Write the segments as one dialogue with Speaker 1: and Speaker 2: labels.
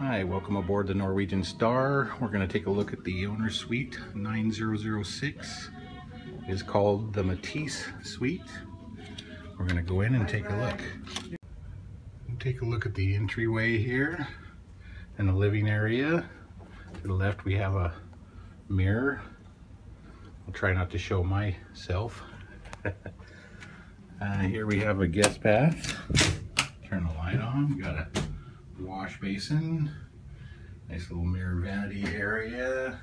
Speaker 1: Hi, welcome aboard the Norwegian Star. We're going to take a look at the owner suite 9006. It's called the Matisse Suite. We're going to go in and take a look. Take a look at the entryway here and the living area. To the left we have a mirror. I'll try not to show myself. uh, here we have a guest bath. Turn the light on. Got a wash basin, nice little mirror vanity area,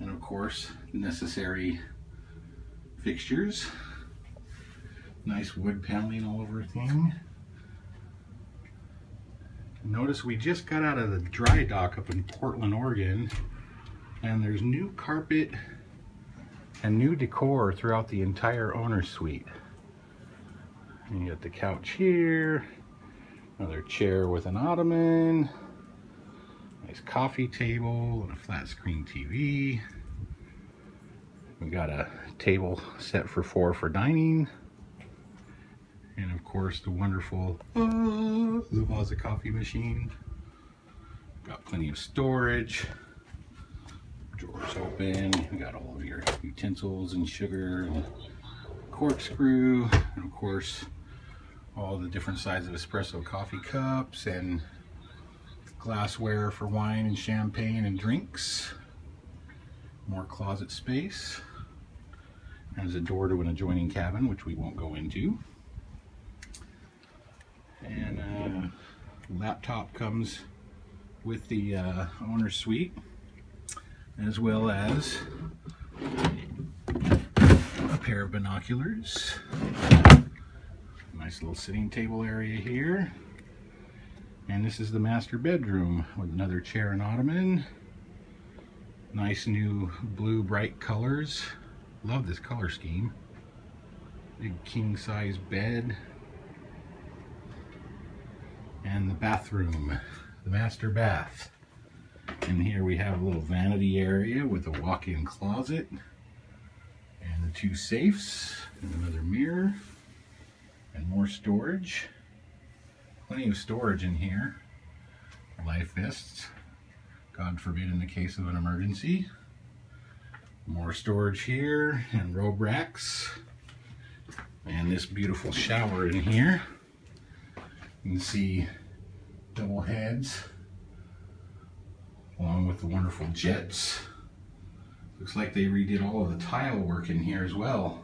Speaker 1: and of course necessary fixtures. Nice wood paneling all over thing. Notice we just got out of the dry dock up in Portland, Oregon, and there's new carpet and new decor throughout the entire owner suite. And you got the couch here, Another chair with an ottoman. Nice coffee table and a flat screen TV. We got a table set for four for dining. And of course the wonderful uh, coffee machine. Got plenty of storage. Drawers open. We got all of your utensils and sugar and corkscrew. And of course all the different sizes of espresso coffee cups and glassware for wine and champagne and drinks. More closet space. There's a door to an adjoining cabin, which we won't go into. And uh, laptop comes with the uh, owner's suite, as well as a pair of binoculars. Nice little sitting table area here. And this is the master bedroom with another chair and ottoman. Nice new blue bright colors. Love this color scheme. Big king size bed. And the bathroom, the master bath. And here we have a little vanity area with a walk-in closet and the two safes and another mirror and more storage. Plenty of storage in here. Life vests, God forbid in the case of an emergency. More storage here and robe racks. And this beautiful shower in here. You can see double heads along with the wonderful jets. Looks like they redid all of the tile work in here as well.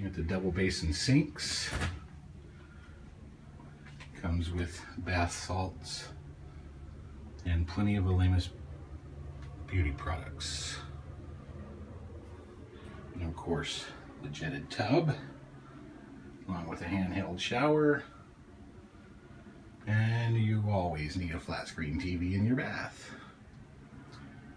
Speaker 1: You the double basin sinks. Comes with bath salts and plenty of Elemis beauty products. And of course, the jetted tub, along with a handheld shower. And you always need a flat screen TV in your bath.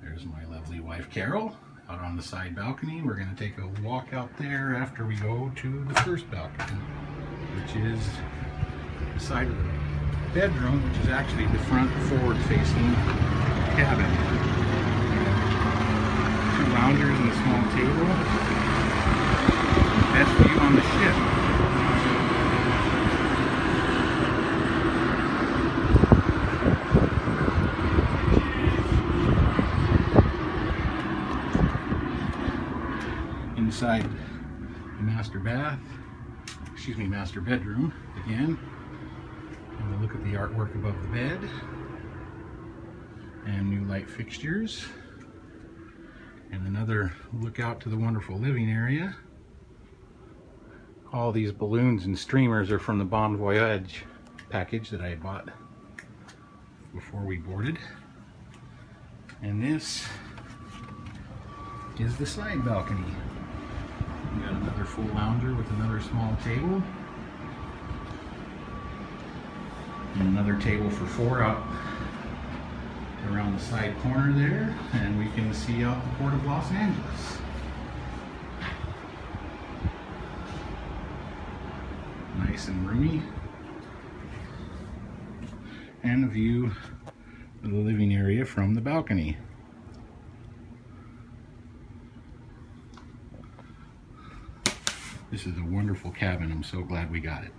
Speaker 1: There's my lovely wife, Carol out on the side balcony. We're going to take a walk out there after we go to the first balcony, which is the side of the bedroom, which is actually the front forward-facing cabin. Two loungers and a small table. Best view on the ship. Inside the master bath, excuse me, master bedroom again. And we look at the artwork above the bed and new light fixtures. And another look out to the wonderful living area. All these balloons and streamers are from the Bon Voyage package that I bought before we boarded. And this is the side balcony. We got another full lounger with another small table. And another table for four out around the side corner there. And we can see out the Port of Los Angeles. Nice and roomy. And a view of the living area from the balcony. This is a wonderful cabin. I'm so glad we got it.